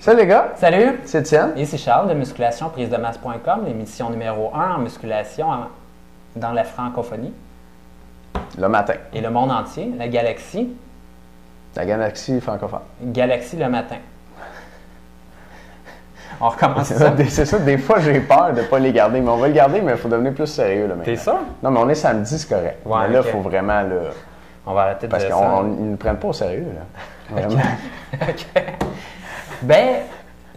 Salut les gars, Salut, c'est Étienne. ici Charles de musculationprise-de-masse.com, l'émission numéro 1 en musculation dans la francophonie Le matin. et le monde entier, la galaxie. La galaxie francophone. Galaxie le matin. On recommence ça. c'est ça, des fois j'ai peur de ne pas les garder, mais on va les garder, mais il faut devenir plus sérieux là, maintenant. T'es sûr? Non, mais on est samedi, c'est correct. Ouais, mais là, il faut vraiment, là, On va arrêter de parce qu'ils ne nous prennent pas au sérieux. Là. Vraiment. OK. Ben,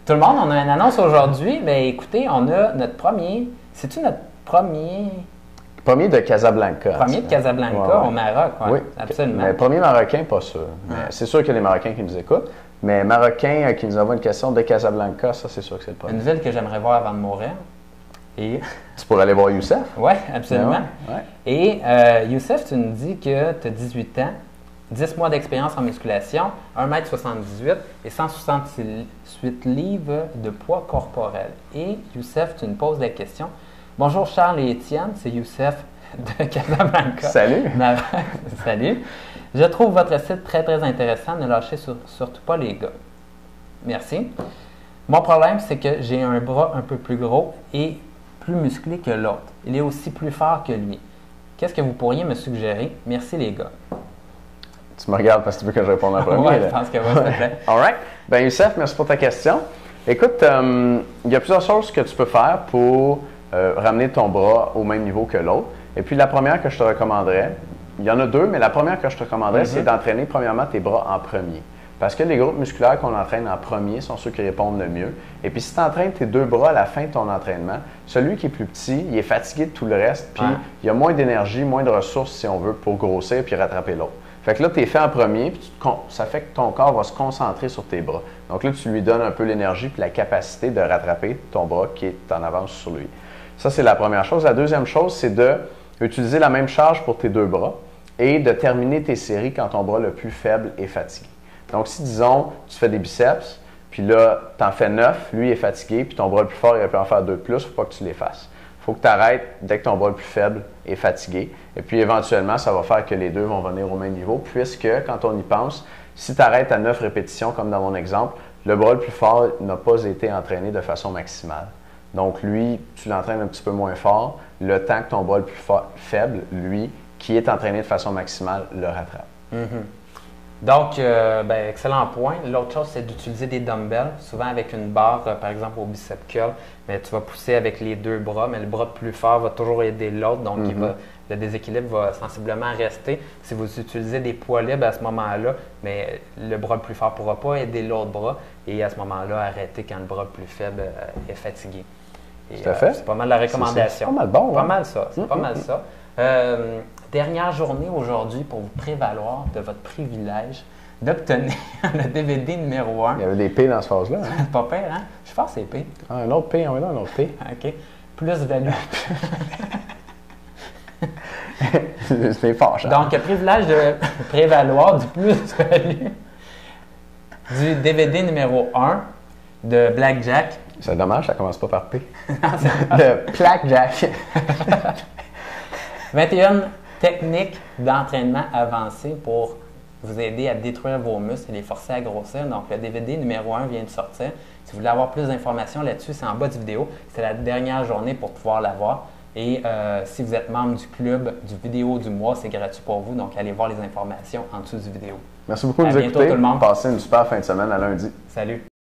tout le monde, on a une annonce aujourd'hui. Ben, écoutez, on a notre premier. C'est-tu notre premier? Premier de Casablanca. Premier de. Casablanca Ouais, au Maroc? ouais, Oui, Absolument. Mais premier Marocain, pas sûr. Ouais. C'est sûr qu'il y a des Marocains qui nous écoutent. Mais Marocain euh, qui nous envoie une question de Casablanca, ça, c'est sûr que c'est le premier. Une ville que j'aimerais voir avant de mourir. Et. Tu pourrais aller voir Youssef. Oui, absolument. Ben. Et euh, Youssef, tu nous dis que tu as 18 ans, 10 mois d'expérience en musculation, 1m78 et 168 livres de poids corporel. Et Youssef, tu nous poses la question. Bonjour Charles et Étienne, c'est Youssef de Casablanca. Salut. Salut. Je trouve votre site très très intéressant. Ne lâchez sur- surtout pas les gars. Merci. Mon problème, c'est que j'ai un bras un peu plus gros et plus musclé que l'autre. Il est aussi plus fort que lui. Qu'est-ce que vous pourriez me suggérer? Merci les gars. Tu me regardes parce que tu veux que je réponde en premier. Ouais, je pense que oui, s'il te plaît. All right. Ben Youssef, merci pour ta question. Écoute, euh, il y a plusieurs choses que tu peux faire pour euh, ramener ton bras au même niveau que l'autre. Et puis la première que je te recommanderais, il y en a deux, mais la première que je te recommanderais, c'est d'entraîner premièrement tes bras en premier. Parce que les groupes musculaires qu'on entraîne en premier sont ceux qui répondent le mieux. Et puis si tu entraînes tes deux bras à la fin de ton entraînement, celui qui est plus petit, il est fatigué de tout le reste, puis Ouais. il y a moins d'énergie, moins de ressources, si on veut, pour grossir puis rattraper l'autre. Fait que là, tu es fait en premier, puis ça fait que ton corps va se concentrer sur tes bras. Donc là, tu lui donnes un peu l'énergie puis la capacité de rattraper ton bras qui est en avance sur lui. Ça, c'est la première chose. La deuxième chose, c'est de utiliser la même charge pour tes deux bras et de terminer tes séries quand ton bras le plus faible est fatigué. Donc, si, disons, tu fais des biceps, puis là, tu en fais neuf, lui est fatigué, puis ton bras le plus fort, il aurait pu en faire deux de plus, il ne faut pas que tu les fasses. Faut que tu arrêtes dès que ton bras le plus faible est fatigué. Et puis, éventuellement, ça va faire que les deux vont venir au même niveau, puisque, quand on y pense, si tu arrêtes à neuf répétitions, comme dans mon exemple, le bras le plus fort n'a pas été entraîné de façon maximale. Donc, lui, tu l'entraînes un petit peu moins fort. Le temps que ton bras le plus faible, lui, qui est entraîné de façon maximale, le rattrape. Donc, euh, ben, excellent point. L'autre chose, c'est d'utiliser des dumbbells, souvent avec une barre, euh, par exemple au bicep curl, mais tu vas pousser avec les deux bras, mais le bras plus fort va toujours aider l'autre, donc il va- le déséquilibre va sensiblement rester. Si vous utilisez des poids libres à ce moment-là, mais le bras le plus fort ne pourra pas aider l'autre bras, et à ce moment-là, arrêtez quand le bras plus faible euh, est fatigué. Tout à fait. C'est pas mal la recommandation. C'est pas mal bon, Pas hein? mal ça. C'est pas mal ça. Euh, dernière journée aujourd'hui pour vous prévaloir de votre privilège d'obtenir le DVD numéro 1. Il y avait des P dans ce phase-là. hein? C'est pas pire, hein? Je suis fort CP. Ah, un autre P, on va là, un autre P. OK. Plus-value. c'est fort. Donc, privilège de prévaloir du plus-value du DVD numéro 1 de Blackjack. C'est dommage, ça commence pas par P. Le plaque Jack. 21 techniques d'entraînement avancées pour vous aider à détruire vos muscles et les forcer à grossir. Donc, le DVD numéro 1 vient de sortir. Si vous voulez avoir plus d'informations là-dessus, c'est en bas de vidéo. C'est la dernière journée pour pouvoir l'avoir. Et euh, si vous êtes membre du club du vidéo du mois, c'est gratuit pour vous. Donc, allez voir les informations en dessous du vidéo. Merci beaucoup de À nous bientôt, écouter. tout le monde. Passez une super fin de semaine à lundi. Salut!